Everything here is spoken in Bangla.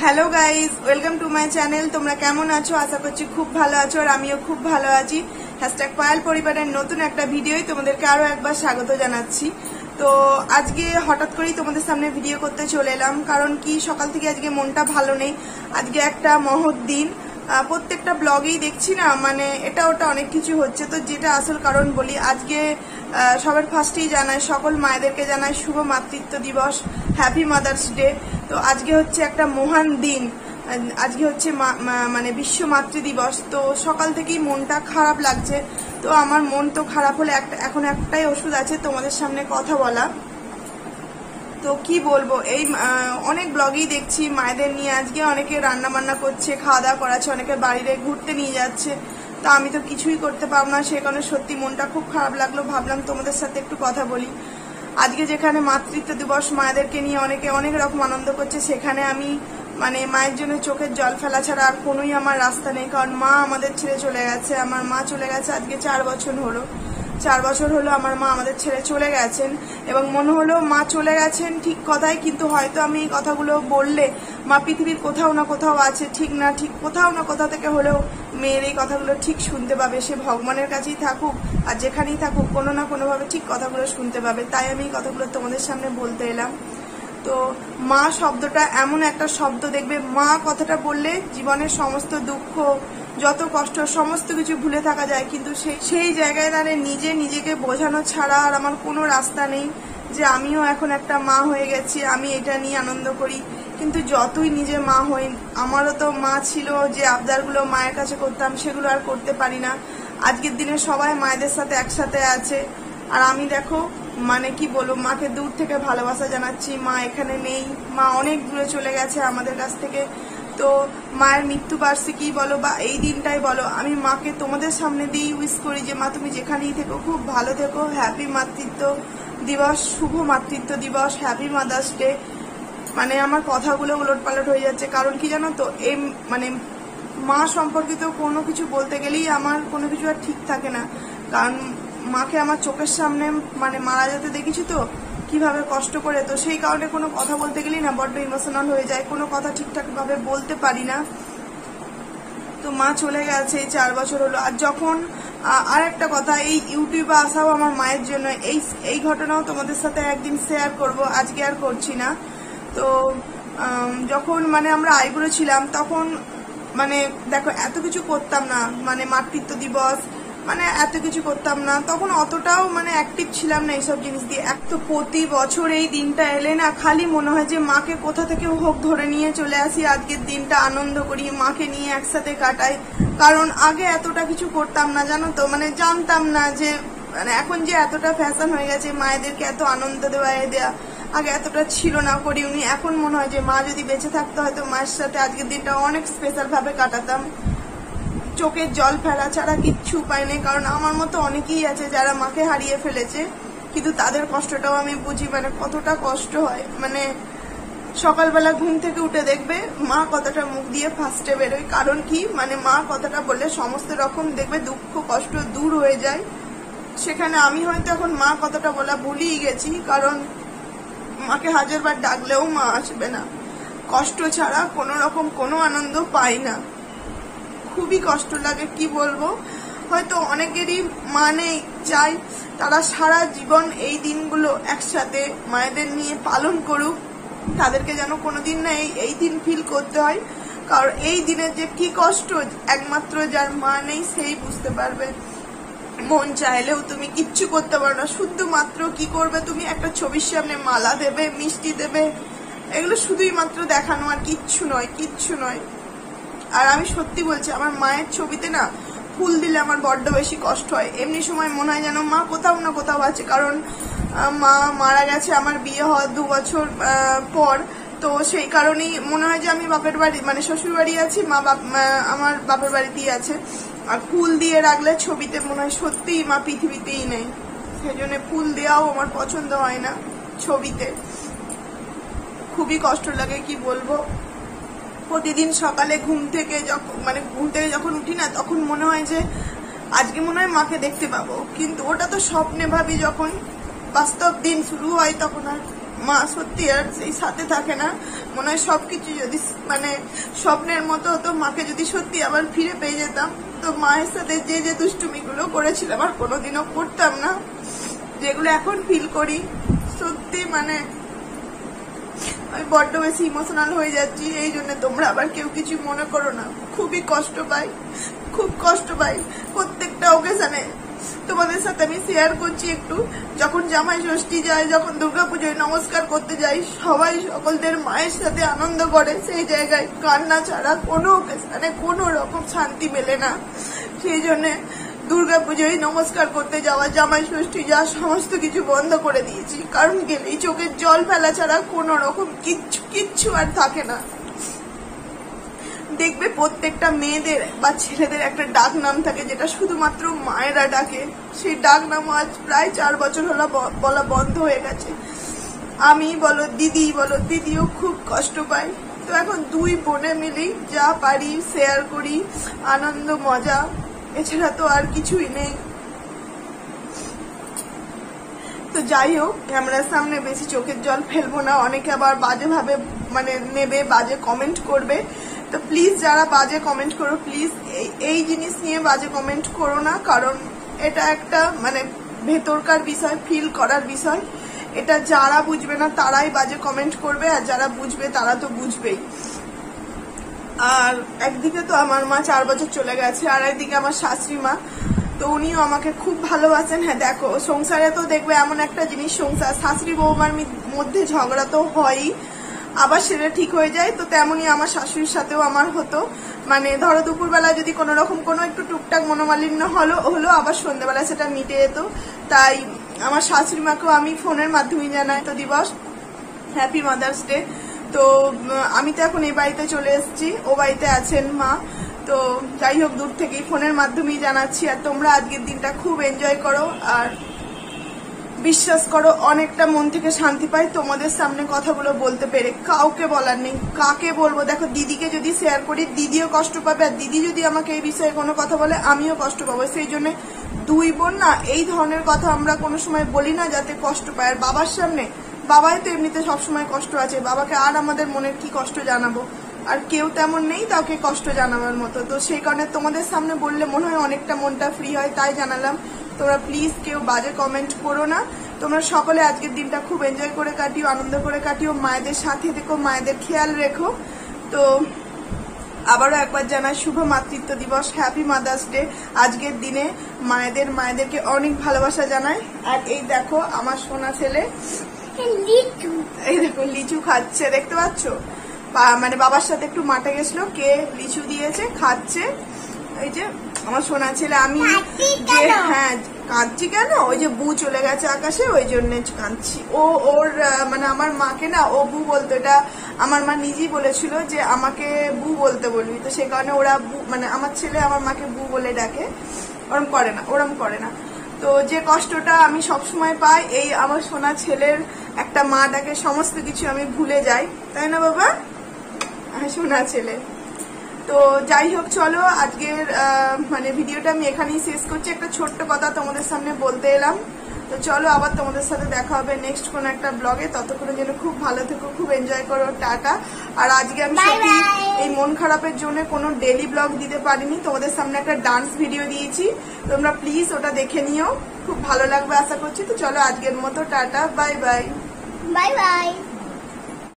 Hello guys welcome to my channel. তোমরা কেমন আছো? আশা করছি খুব ভালো আছো আর আমিও খুব ভালো আছি। হ্যাশট্যাগ পায়াল পরিবারের নতুন একটা ভিডিওই তোমাদেরকে আরও একবার স্বাগত জানাচ্ছি। তো আজকে হঠাৎ করেই তোমাদের সামনে ভিডিও করতে চলে এলাম, কারণ কি সকাল থেকে আজকে মনটা ভালো নেই। আজকে একটা মহৎ দিন। প্রত্যেকটা ব্লগেই দেখছি না মানে এটা ওটা অনেক কিছু হচ্ছে। তো যেটা আসল কারণ বলি, আজকে সবার ফার্স্টেই জানায় সকল মায়েদেরকে জানায় শুভ মাতৃত্ব দিবস হ্যাপি মাদার্স ডে তো আজকে হচ্ছে একটা মহান দিন, আজকে হচ্ছে মানে বিশ্ব মাতৃ দিবস। তো সকাল থেকেই মনটা খারাপ লাগছে, তো আমার মন তো খারাপ হলে একটা এখন একটাই ওষুধ আছে তোমাদের সামনে কথা বলা। তো কি বলব? এই অনেক ব্লগেই দেখছি মায়েদের নিয়ে। আজকে অনেকে রান্না বান্না করছে খাওয়া দাওয়া করাচ্ছে, অনেকে বাড়িতে ঘুরতে নিয়ে যাচ্ছে। তা আমি তো কিছুই করতে পারব না, সে কারণে সত্যি মনটা খুব খারাপ লাগল। ভাবলাম তোমাদের সাথে একটু কথা বলি। আজকে যেখানে মাতৃত্ব দিবস মায়েদেরকে নিয়ে অনেকে অনেক রকম আনন্দ করছে, সেখানে আমি মানে মায়ের জন্য চোখের জল ফেলা ছাড়া আর কোনোই আমার রাস্তা নেই। কারণ মা আমাদের ছেড়ে চলে গেছে, আমার মা চলে গেছে আজকে চার বছর হলো। চার বছর হলো আমার মা আমাদের ছেড়ে চলে গেছেন এবং মনে হলো মা চলে গেছেন ঠিক কথাই, কিন্তু হয়তো আমি এই কথাগুলো বললে মা পৃথিবীর কোথাও না কোথাও আছে, ঠিক না ঠিক কোথাও না কোথাও থেকে হলেও মেয়ের এই কথাগুলো ঠিক শুনতে পাবে। সে ভগবানের কাছেই থাকুক আর যেখানেই থাকুক কোনো না কোনোভাবে ঠিক কথাগুলো শুনতে পাবে। তাই আমি এই কথাগুলো তোমাদের সামনে বলতে এলাম। তো মা শব্দটা এমন একটা শব্দ দেখবে, মা কথাটা বললে জীবনের সমস্ত দুঃখ, যত কষ্ট, সমস্ত কিছু ভুলে থাকা যায়। কিন্তু সেই সেই জায়গায় দাঁড়িয়ে নিজে নিজেকে বোঝানো ছাড়া আর আমার কোনো রাস্তা নেই যে আমিও এখন একটা মা হয়ে গেছি, আমি এটা নিয়ে আনন্দ করি। কিন্তু যতই নিজে মা হই, আমারও তো মা ছিল যে আবদারগুলো মায়ের কাছে করতাম, সেগুলো আর করতে পারি না। আজকের দিনে সবাই মায়েদের সাথে একসাথে আছে। আর আমি দেখো মানে কি বলব, মাকে দূর থেকে ভালোবাসা জানাচ্ছি, মা এখানে নেই, মা অনেক দূরে চলে গেছে আমাদের কাছ থেকে। তো মায়ের মৃত্যু বার্ষিকী বলো বা এই দিনটাই বলো, আমি মাকে তোমাদের সামনে দিয়েই উইশ করি যে, মা তুমি যেখানেই থেকো, খুব ভালো থেকো হ্যাপি মাতৃত্ব দিবস, শুভ মাতৃত্ব দিবস হ্যাপি মাদার্স ডে মানে আমার কথাগুলো উলট পালট হয়ে যাচ্ছে, কারণ কি জানো তো এই মানে মা সম্পর্কিত কোনো কিছু বলতে গেলেই আমার কোনো কিছু আর ঠিক থাকে না। কারণ মাকে আমার চোখের সামনে মানে মারা যেতে দেখেছি তো, কীভাবে কষ্ট করে, তো সেই কারণে কোনো কথা বলতে গেলেই না, বড্ড ইমোশনাল হয়ে যায়, কোনো কথা ঠিকঠাক ভাবে বলতে পারি না। তো মা চলে গেছে, এই চার বছর হলো। আর যখন আর একটা কথা, এই ইউটিউবে আসাও আমার মায়ের জন্য, এই এই ঘটনাও তোমাদের সাথে একদিন শেয়ার করব, আজকে আর করছি না। তো যখন মানে আমরা আইবুড়ো ছিলাম, তখন মানে দেখো, এত কিছু করতাম না মানে মাতৃত্ব দিবস মানে এত কিছু করতাম না। তখন অতটাও মানে অ্যাক্টিভ ছিলাম না এইসব জিনিস দিয়ে। এক তো প্রতি বছর এই দিনটা এলে না খালি মনে হয় যে মাকে কোথা থেকে হোক ধরে নিয়ে চলে আসি। আজকের দিনটা আনন্দ করি, মাকে নিয়ে একসাথে কাটাই। কারণ আগে এতটা কিছু করতাম না, জানো তো? মানে জানতাম না যে মানে এখন যে এতটা ফ্যাশন হয়ে গেছে, মায়েদেরকে এত আনন্দ দেওয়া, এ দেওয়া আগে এতটা ছিল না করি উনি এখন মনে হয় যে মা যদি বেঁচে থাকতো, হয়তো মায়ের সাথে আজকের দিনটা অনেক স্পেশাল ভাবে কাটাতাম। চোখের জল ফেলা ছাড়া কিচ্ছু উপায় নেই, কারণ আমার মতো অনেকেই আছে যারা মাকে হারিয়ে ফেলেছে, কিন্তু তাদের কষ্টটাও আমি বুঝি মানে কতটা কষ্ট হয়। মানে সকালবেলা ঘুম থেকে উঠে দেখবে মা কতটা মুখ দিয়ে ফার্স্টে বেরোয়। কারণ কি? মানে মা কথাটা বললে সমস্ত রকম দেখবে দুঃখ, কষ্ট দূর হয়ে যায়। সেখানে আমি হয়তো এখন মা কথাটা বলা ভুলিয়ে গেছি, কারণ মাকে হাজারবার ডাকলেও মা আসবে না। কষ্ট ছাড়া কোনো রকম কোনো আনন্দ পাই না। খুবই কষ্ট লাগে, কি বলব? হয়তো অনেকেরই মানে চাই তারা সারা জীবন এই দিনগুলো একসাথে মায়েদের নিয়ে পালন করুক। তাদেরকে যেন কোনোদিন না এই এই দিন ফিল করতে হয়। কারণ এই দিনের যে কি কষ্ট, একমাত্র যার মা নেই সেই বুঝতে পারবে। মন চাইলেও তুমি কিচ্ছু করতে পারো না। শুধুমাত্র কি করবে তুমি? একটা ছবির সামনে মালা দেবে, মিষ্টি দেবে। এগুলো শুধুই মাত্র দেখানো আর কিচ্ছু নয় কিচ্ছু নয়। আর আমি সত্যি বলছি, আমার মায়ের ছবিতে না ফুল দিলে আমার বড্ড বেশি কষ্ট হয়। এমনি সময় মনে হয় যেন মা কোথাও না কোথাও আছে, কারণ মা মারা গেছে আমার বিয়ে হওয়ার দু বছর পর। তো সেই কারণেই মনে হয় যে আমি বাপের বাড়ি মানে শ্বশুর বাড়ি আছি, মা বাপ আমার বাপের বাড়িতেই আছে। আর ফুল দিয়ে রাখলে ছবিতে মনে হয় সত্যিই মা পৃথিবীতেই নেই। সেই জন্য ফুল দেওয়াও আমার পছন্দ হয় না ছবিতে। খুবই কষ্ট লাগে, কি বলব? প্রতিদিন সকালে ঘুম থেকে যখন মানে ঘুম থেকে যখন উঠি না, তখন মনে হয় যে আজকে মনে হয় মাকে দেখতে পাবো। কিন্তু ওটা তো স্বপ্নে ভাবি যখন বাস্তব দিন শুরু হয় তখন আর মা সত্যি আর সেই সাথে থাকে না। মনে হয় সবকিছু যদি মানে স্বপ্নের মতো হতো মাকে যদি সত্যি আবার ফিরে পেয়ে যেতাম। তো মায়ের সাথে যে যে দুষ্টুমিগুলো করেছিলাম আর কোনোদিনও করতাম না। যেগুলো এখন ফিল করি, সত্যি মানে আমি বড্ড বেশি ইমোশনাল হয়ে যাচ্ছি, এই জন্য তোমরা আবার কেউ কিছু মনে করো না। খুবই কষ্ট পাই, খুব কষ্ট পাই প্রত্যেকটা ওকেশনে তোমাদের সাথে আমি শেয়ার করছি একটু। যখন জামাই ষষ্ঠী যায়, যখন দুর্গাপুজোয় নমস্কার করতে যাই, সবাই সকলদের মায়ের সাথে আনন্দ করে। সেই জায়গায় কান্না ছাড়া কোনো ওকেশনে কোনো রকম শান্তি মেলে না। সেই জন্য দুর্গাপুজোয় নমস্কার করতে যাওয়া, জামাই ষষ্ঠী, যা সমস্ত কিছু বন্ধ করে দিয়েছি। কারণ গেলেই চোখের জল ফেলা ছাড়া কোনো রকম কিচ্ছু কিচ্ছু আর থাকে না। দেখবে প্রত্যেকটা মেয়েদের বা ছেলেদের একটা ডাক নাম থাকে, যেটা শুধুমাত্র মায়েরা ডাকে। সেই ডাক নাম আজ প্রায় চার বছর হলো বলা বন্ধ হয়ে গেছে। আমি বলো, দিদি বলো, দিদিও খুব কষ্ট পায়। তো এখন দুই বোনে মিলেই যা পারি শেয়ার করি, আনন্দ, মজা। এছাড়া তো আর কিছুই নেই। তো যাই হোক ক্যামেরার সামনে বেশি চোখের জল ফেলব না। অনেকে আবার বাজেভাবে মানে নেবে, বাজে কমেন্ট করবে। তো প্লিজ যারা বাজে কমেন্ট করো প্লিজ এই জিনিস নিয়ে বাজে কমেন্ট করো না। কারণ এটা একটা মানে ভেতরকার বিষয় ফিল করার বিষয়। এটা যারা বুঝবে না, তারাই বাজে কমেন্ট করবে। আর যারা বুঝবে, তারা তো বুঝবেই। আর একদিকে তো আমার মা চার বছর চলে গেছে, আর একদিকে আমার শাশুড়ি মা। তো উনিও আমাকে খুব ভালোবাসেন। হ্যাঁ দেখো, সংসারে তো দেখবে এমন একটা জিনিস, সংসার। শাশুড়ি বৌমার মধ্যে ঝগড়া তো হয়ই। আবার সেটা ঠিক হয়ে যায়, তো তেমনই আমার শাশুড়ির সাথেও আমার হতো। মানে ধরো, দুপুরবেলা যদি কোনো রকম কোনো একটু টুকটাক মনোমালিন্য হলো হলো আবার সন্ধ্যেবেলা সেটা মিটে যেত। তাই আমার শাশুড়ি মাকেও আমি ফোনের মাধ্যমে জানাই তো দিবস। হ্যাপি মাদার্স ডে তো আমি তো এখন এই বাড়িতে চলে এসেছি। ও বাড়িতে আছেন মা। তো যাই হোক, দূর থেকেই ফোনের মাধ্যমেই জানাচ্ছি। আর তোমরা আজকের দিনটা খুব এনজয় করো। আর বিশ্বাস করো, অনেকটা মন থেকে শান্তি পাই। তোমাদের সামনে কথাগুলো বলতে পেরে কাউকে বলার নেই। কাকে বলব? দেখো, দিদিকে যদি শেয়ার করি, দিদিও কষ্ট পাবে। আর দিদি যদি আমাকে এই বিষয়ে কোনো কথা বলে, আমিও কষ্ট পাবো। সেই জন্য দুই বোন না, এই ধরনের কথা আমরা কোনো সময় বলি না, যাতে কষ্ট পায়। আর বাবার সামনে বাবাই তো এমনিতে সবসময় কষ্ট আছে। বাবাকে আর আমাদের মনের কি কষ্ট জানাব? আর কেউ তেমন নেই তাকে কষ্ট জানাবার মতো। তো সেই কারণে তোমাদের সামনে বললে মনে হয় অনেকটা মনটা ফ্রি হয়, তাই জানালাম। তোমরা প্লিজ কেউ বাজে কমেন্ট করো না। তোমরা সকলে আজকের দিনটা খুব এনজয় করে কাটিও, আনন্দ করে কাটিও। মায়েদের সাথে দেখো মায়েদের খেয়াল রেখো। তো আবারও একবার জানাই, শুভ মাতৃত্ব দিবস হ্যাপি মাদার্স ডে আজকের দিনে মায়েদের, মায়েদেরকে অনেক ভালোবাসা জানাই। আর এই দেখো, আমার সোনা ছেলে। এই দেখো লিচু খাচ্ছে দেখতে পাচ্ছ? মানে বাবার সাথে একটু মাঠে গেছিল কে লিচু দিয়েছে খাচ্ছে। এই যে আমার সোনা ছেলে আমি হ্যাঁ কাঁদছি কেন? ওই যে বু চলে গেছে আকাশে ওই জন্য কাঁদছি। ও ওর মানে আমার মাকে না ও বু বলতো এটা আমার মা নিজেই বলেছিল যে আমাকে বু বলতে বলবি। তো সে কারণে ওরা বু মানে আমার ছেলে আমার মাকে বু বলে ডাকে। ওরম করে না ওরম করে না। তো যে কষ্টটা আমি সবসময় পাই এই আমার সোনা ছেলের একটা মা তাকে সমস্ত কিছু আমি ভুলে যাই। তাই না বাবা? হ্যাঁ, সোনা ছেলে। তো যাই হোক চলো আজকের মানে ভিডিওটা আমি এখানেই শেষ করছি। একটা ছোট্ট কথা তোমাদের সামনে বলতে এলাম। তো চলো আবার তোমাদের সাথে দেখা হবে নেক্সট কোন একটা ব্লগে ততক্ষণের জন্য খুব ভালো থেকো খুব এনজয় করো টাটা। আর আজকে আমি সত্যি এই মন খারাপের জন্য কোনো ডেলি ব্লগ দিতে পারিনি। তোমাদের সামনে একটা ডান্স ভিডিও দিয়েছি। তোমরা প্লিজ ওটা দেখে নিও। খুব ভালো লাগবে আশা করছি। তো চলো আজকের মতো tata bye bye bye bye